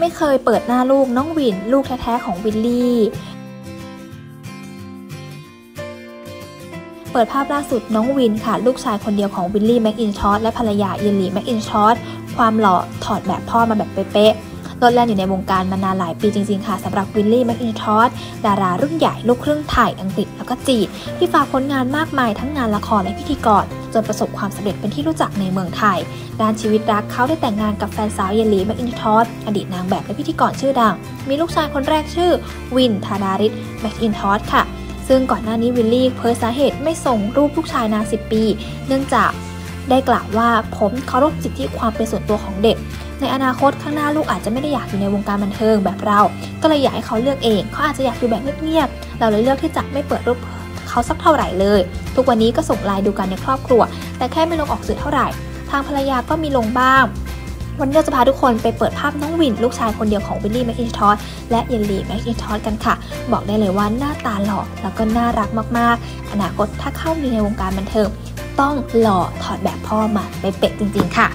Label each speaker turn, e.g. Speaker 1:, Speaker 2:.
Speaker 1: ไม่เคยเปิดหน้าลูกน้องวิน ลูกแท้ๆของวิลลี่ เปิดภาพล่าสุดน้องวินค่ะ ลูกชายคนเดียวของวิลลี่แมคอินทอชและภรรยาเยลหลีแมคอินทอชความหล่อถอดแบบพ่อมาแบบเป๊ะๆโลดแล่นอยู่ในวงการมานานหลายปีจริง ๆ ค่ะสำหรับวิลลี่แมคอินทอชดารารุ่นใหญ่ลูกครึ่งไทยอังกฤษแล้วก็จีนที่ฝากผลงานมากมายทั้งงานละครและพิธีกร จนประสบความสำเร็จเป็นที่รู้จักในเมืองไทย ด้านชีวิตรักเขาได้แต่งงานกับแฟนสาวเยลีแม็กอินทอสอดีตนางแบบและพิธีกรชื่อดัง มีลูกชายคนแรกชื่อ วินธาดาริศแม็กอินทอสค่ะ ซึ่งก่อนหน้านี้วิลลี่เผยสาเหตุไม่ส่งรูปลูกชายนาน10ปี เนื่องจากได้กล่าวว่าผมเคารพสิทธิความเป็นส่วนตัวของเด็ก ในอนาคตข้างหน้าลูกอาจจะไม่ได้อยากอยู่ในวงการบันเทิงแบบเรา ก็เลยอยากให้เขาเลือกเอง เขาอาจจะอยากอยู่แบบเงียบๆ เราเลยเลือกที่จะไม่เปิดรูปเขาสักเท่าไหร่เลย ทุกวันนี้ก็ส่งไลน์ดูกันในครอบครัว แต่แค่ไม่ลงออกสื่อเท่าไหร่ ทางภรรยาก็มีลงบ้าง วันนี้เราจะพาทุกคนไปเปิดภาพน้องวิน ลูกชายคนเดียวของวิลลี่แมคอินทอสและเยนลีแมคอินทอสกันค่ะ บอกได้เลยว่าหน้าตาหล่อแล้วก็น่ารักมากๆ อนาคตถ้าเข้ามาในวงการบันเทิงต้องหล่อถอดแบบพ่อมาไปเป๊ะจริง ๆ ค่ะ